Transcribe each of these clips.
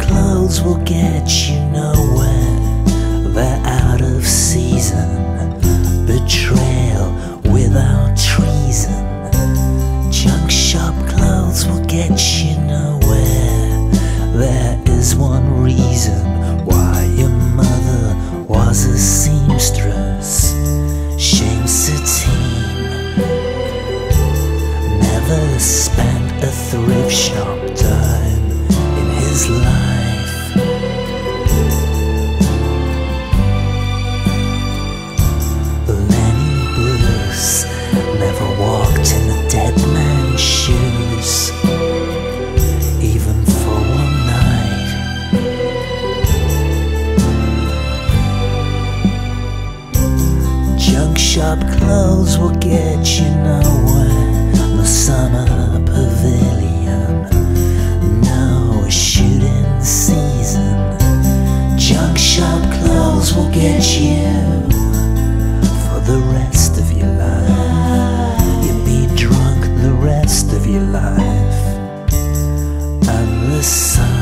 clothes will get you nowhere. They're out of season. Betrayal without treason. Junk shop clothes will get you nowhere. There is one reason why your mother was a seamstress. Shame Satine never spent a thrift shop Lenny Bruce never walked in dead man's shoes, even for one night. Junk shop clothes will get you nowhere. at you for the rest of your life. You'll be drunk the rest of your life. And the sun.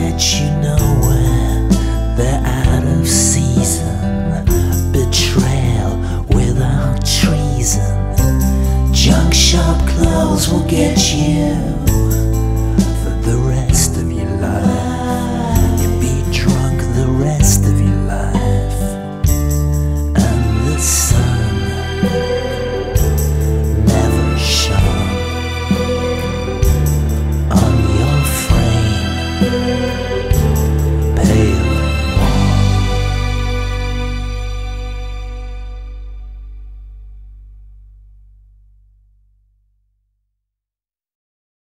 get you nowhere. They're out of season. Betrayal without treason. Junk shop clothes will get you.